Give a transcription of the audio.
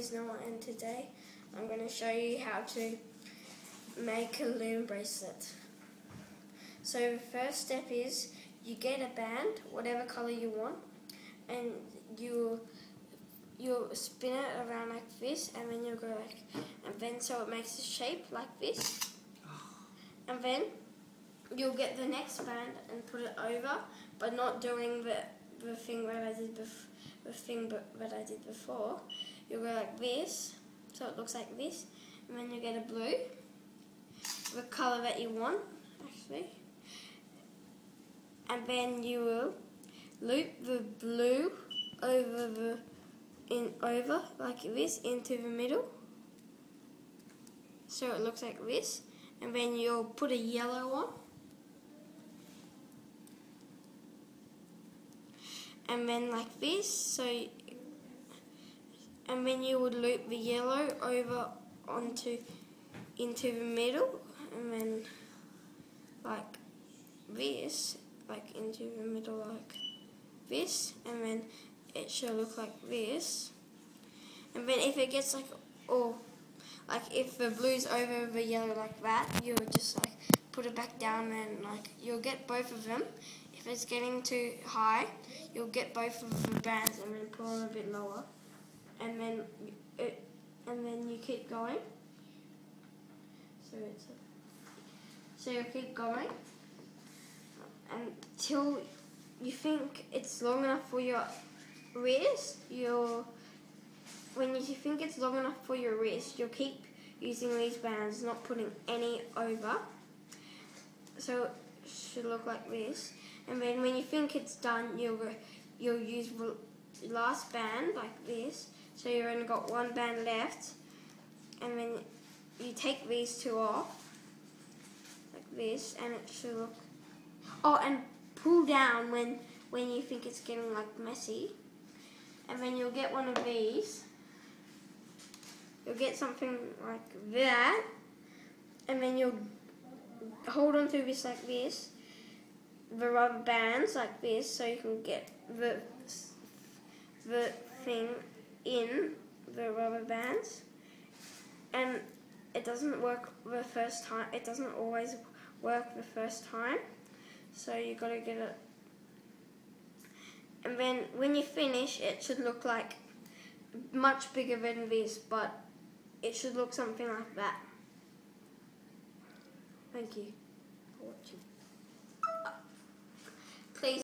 is Noah and today I'm going to show you how to make a loom bracelet. So the first step is you get a band, whatever color you want, and you you spin it around like this and then you go like and then so it makes a shape like this and then you'll get the next band and put it over but not doing the the thing that I did before the thing that I did before you go like this, so it looks like this, and then you get a blue, the colour that you want, actually, and then you will loop the blue over the in over like this into the middle, so it looks like this, and then you'll put a yellow on. and then like this so and then you would loop the yellow over onto into the middle and then like this like into the middle like this and then it should look like this. And then if it gets like or like if the blue's over the yellow like that you'll just like put it back down and like you'll get both of them. If it's getting too high you'll get both of the bands and then pull them a bit lower and then it, and then you keep going. So it's a, so you keep going until you think it's long enough for your wrist. You'll when you think it's long enough for your wrist, you'll keep using these bands, not putting any over. So it should look like this. And then when you think it's done, you'll you'll use last band like this so you've only got one band left and then you take these two off like this and it should look oh and pull down when when you think it's getting like messy. And then you'll get one of these. You'll get something like that. And then you'll hold on to this like this the rubber bands like this so you can get the the thing in the rubber bands. And it doesn't work the first time it doesn't always work the first time. So you got to get it. And then when you finish it should look like much bigger than this but it should look something like that. Thank you for watching